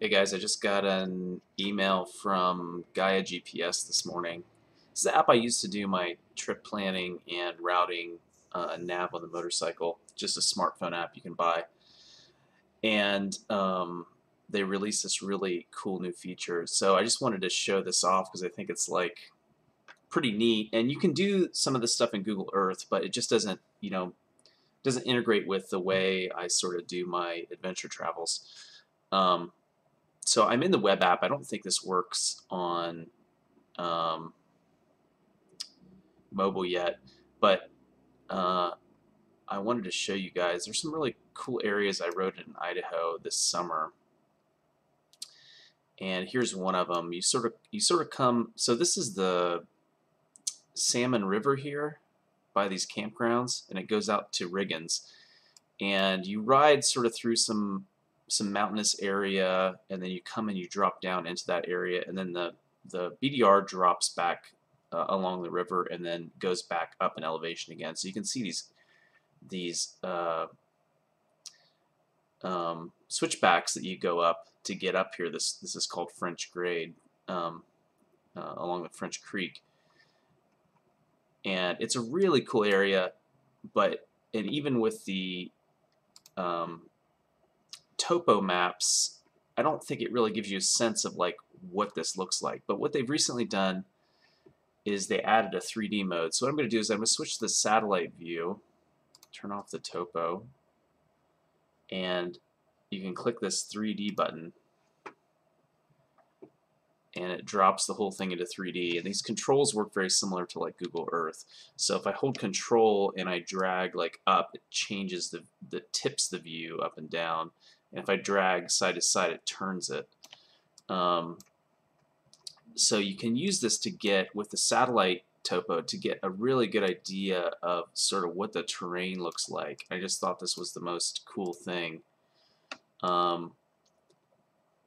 Hey guys, I just got an email from Gaia GPS this morning. This is the app I use to do my trip planning and routing uh, nav on the motorcycle. Just a smartphone app you can buy. And um, they released this really cool new feature. So I just wanted to show this off because I think it's like pretty neat. And you can do some of the stuff in Google Earth, but it just doesn't, you know, doesn't integrate with the way I sort of do my adventure travels. Um, so I'm in the web app. I don't think this works on um, mobile yet, but uh, I wanted to show you guys. There's some really cool areas I rode in Idaho this summer, and here's one of them. You sort of you sort of come. So this is the Salmon River here by these campgrounds, and it goes out to Riggins, and you ride sort of through some some mountainous area, and then you come and you drop down into that area, and then the the BDR drops back uh, along the river and then goes back up in elevation again. So you can see these these uh, um, switchbacks that you go up to get up here. This this is called French Grade um, uh, along the French Creek, and it's a really cool area. But and even with the um, topo maps, I don't think it really gives you a sense of like what this looks like. But what they've recently done is they added a 3D mode. So what I'm going to do is I'm going to switch to the satellite view, turn off the topo, and you can click this 3D button and it drops the whole thing into 3D. And these controls work very similar to like Google Earth. So if I hold control and I drag like up, it changes the, the tips the view up and down. And if I drag side to side, it turns it. Um, so you can use this to get, with the satellite topo, to get a really good idea of sort of what the terrain looks like. I just thought this was the most cool thing. Um,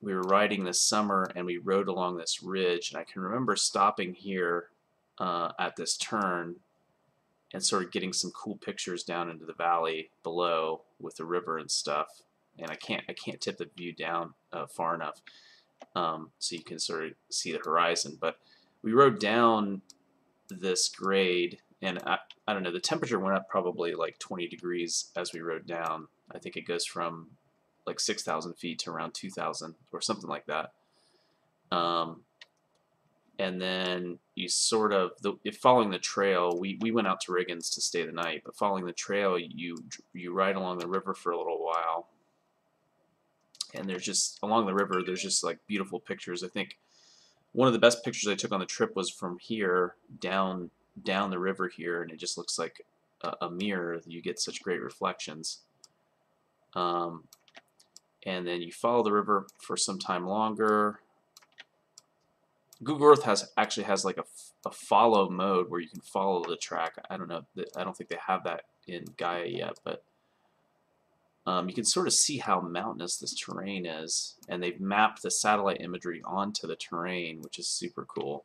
we were riding this summer and we rode along this ridge and I can remember stopping here uh, at this turn and sort of getting some cool pictures down into the valley below with the river and stuff and I can't I can't tip the view down uh, far enough um, so you can sort of see the horizon but we rode down this grade and I, I don't know the temperature went up probably like 20 degrees as we rode down I think it goes from like 6,000 feet to around 2,000 or something like that. Um, and then you sort of, the, if following the trail, we, we went out to Riggins to stay the night, but following the trail, you, you ride along the river for a little while. And there's just, along the river, there's just like beautiful pictures. I think one of the best pictures I took on the trip was from here down down the river here, and it just looks like a, a mirror. You get such great reflections. Um, and then you follow the river for some time longer. Google Earth has actually has like a, a follow mode where you can follow the track. I don't know. I don't think they have that in Gaia yet, but um, you can sort of see how mountainous this terrain is, and they've mapped the satellite imagery onto the terrain, which is super cool.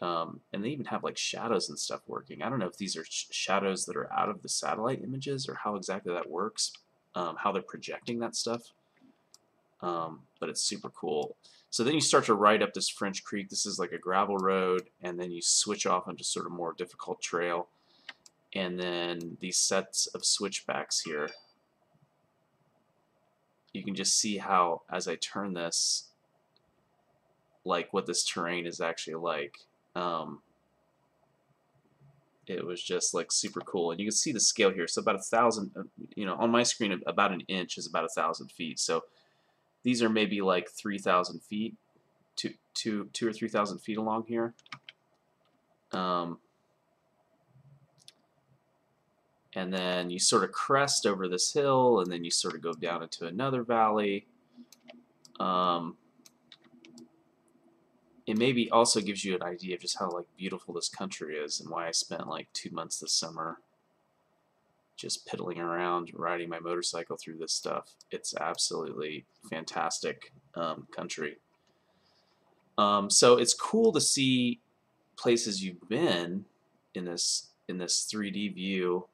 Um, and they even have like shadows and stuff working. I don't know if these are sh shadows that are out of the satellite images or how exactly that works, um, how they're projecting that stuff. Um, but it's super cool. So then you start to ride up this French Creek. This is like a gravel road, and then you switch off onto sort of more difficult trail. And then these sets of switchbacks here. You can just see how, as I turn this, like what this terrain is actually like. Um, it was just like super cool. And you can see the scale here. So about a thousand uh, you know on my screen about an inch is about a thousand feet. So these are maybe like 3,000 feet two, two, two or 3,000 feet along here. Um, and then you sort of crest over this hill and then you sort of go down into another valley um, it maybe also gives you an idea of just how like beautiful this country is and why I spent like two months this summer just piddling around riding my motorcycle through this stuff. It's absolutely fantastic um, country. Um, so it's cool to see places you've been in this in this 3D view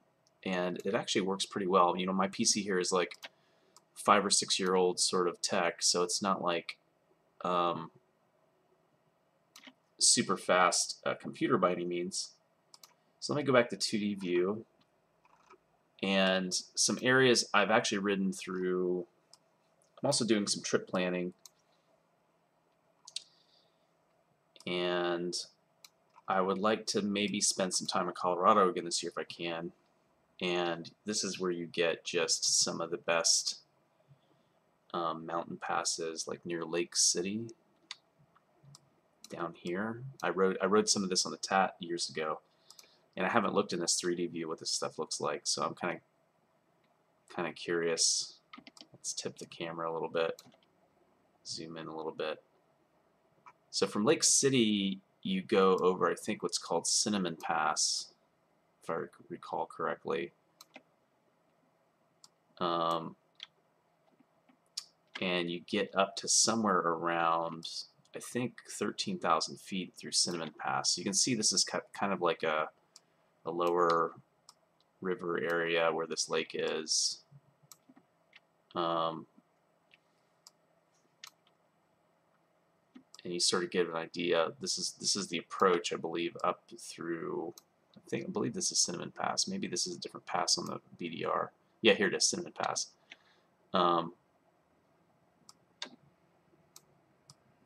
and it actually works pretty well. You know, my PC here is like five or six year old sort of tech, so it's not like um, super fast uh, computer by any means. So let me go back to 2D view. And some areas I've actually ridden through. I'm also doing some trip planning. And I would like to maybe spend some time in Colorado again this year if I can. And this is where you get just some of the best um, mountain passes, like near Lake City down here. I rode I rode some of this on the TAT years ago, and I haven't looked in this 3D view what this stuff looks like. So I'm kind of kind of curious. Let's tip the camera a little bit, zoom in a little bit. So from Lake City, you go over I think what's called Cinnamon Pass, if I recall correctly. Um, and you get up to somewhere around I think 13,000 feet through Cinnamon Pass. So you can see this is kind of like a, a lower river area where this lake is. Um, and you sort of get an idea. This is this is the approach, I believe, up through. I think I believe this is Cinnamon Pass. Maybe this is a different pass on the BDR. Yeah, here it is, Cinnamon Pass. Um,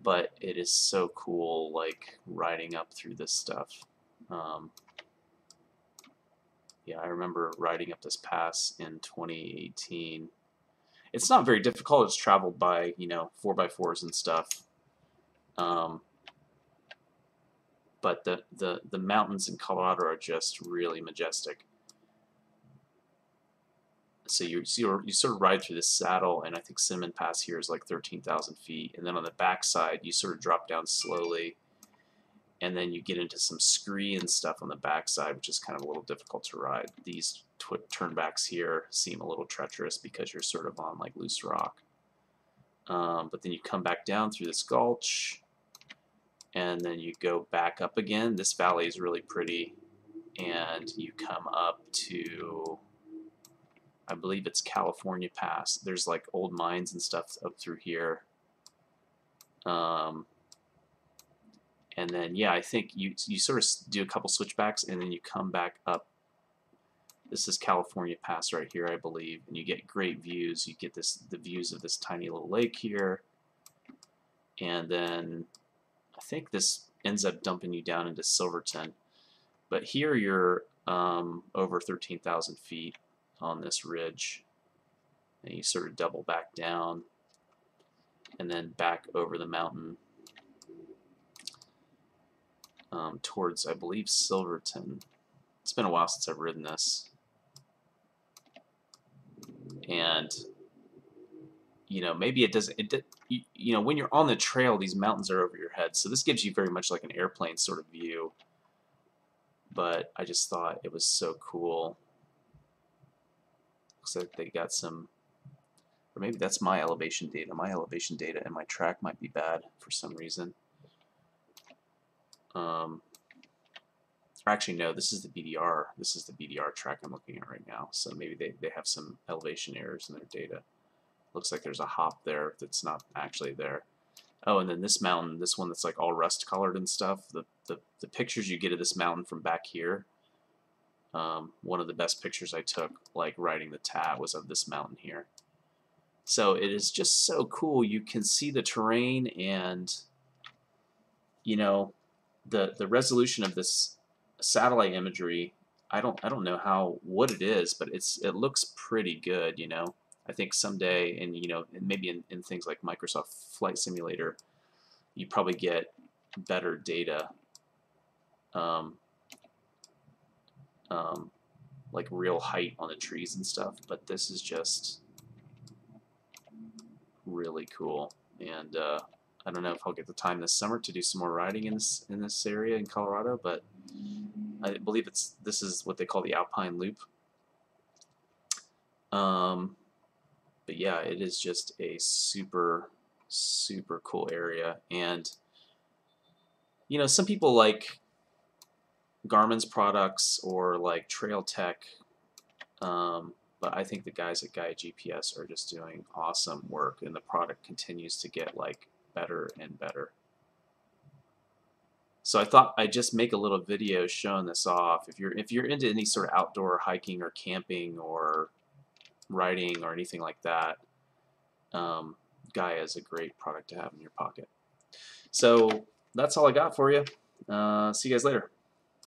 but it is so cool like riding up through this stuff um, yeah I remember riding up this pass in 2018 it's not very difficult it's traveled by you know 4x4s and stuff um, but the, the the mountains in Colorado are just really majestic so you you, you sort of ride through this saddle, and I think Cinnamon Pass here is like 13,000 feet, and then on the backside you sort of drop down slowly, and then you get into some scree and stuff on the backside, which is kind of a little difficult to ride. These turnbacks here seem a little treacherous because you're sort of on like loose rock. Um, but then you come back down through this gulch, and then you go back up again. This valley is really pretty, and you come up to I believe it's California Pass. There's like old mines and stuff up through here. Um, and then, yeah, I think you, you sort of do a couple switchbacks and then you come back up. This is California Pass right here, I believe, and you get great views. You get this the views of this tiny little lake here. And then think this ends up dumping you down into Silverton. But here you're um, over 13,000 feet on this ridge. And you sort of double back down and then back over the mountain um, towards, I believe, Silverton. It's been a while since I've ridden this. And, you know, maybe it doesn't, it, you, know, when you're on the trail, these mountains are over your head. So this gives you very much like an airplane sort of view. But I just thought it was so cool looks like they got some, or maybe that's my elevation data. My elevation data and my track might be bad for some reason. Um, or actually, no, this is the BDR. This is the BDR track I'm looking at right now. So maybe they, they have some elevation errors in their data. Looks like there's a hop there that's not actually there. Oh, and then this mountain, this one that's like all rust colored and stuff, the, the, the pictures you get of this mountain from back here um, one of the best pictures I took, like riding the TAT, was of this mountain here. So it is just so cool. You can see the terrain and, you know, the the resolution of this satellite imagery. I don't I don't know how what it is, but it's it looks pretty good. You know, I think someday, and you know, maybe in, in things like Microsoft Flight Simulator, you probably get better data. Um, um, like real height on the trees and stuff, but this is just really cool. And uh, I don't know if I'll get the time this summer to do some more riding in this in this area in Colorado, but I believe it's this is what they call the Alpine Loop. Um, but yeah, it is just a super super cool area, and you know some people like Garmin's products or like Trail Tech, um, but I think the guys at Gaia GPS are just doing awesome work, and the product continues to get like better and better. So I thought I'd just make a little video showing this off. If you're if you're into any sort of outdoor hiking or camping or riding or anything like that, um, Gaia is a great product to have in your pocket. So that's all I got for you. Uh, see you guys later.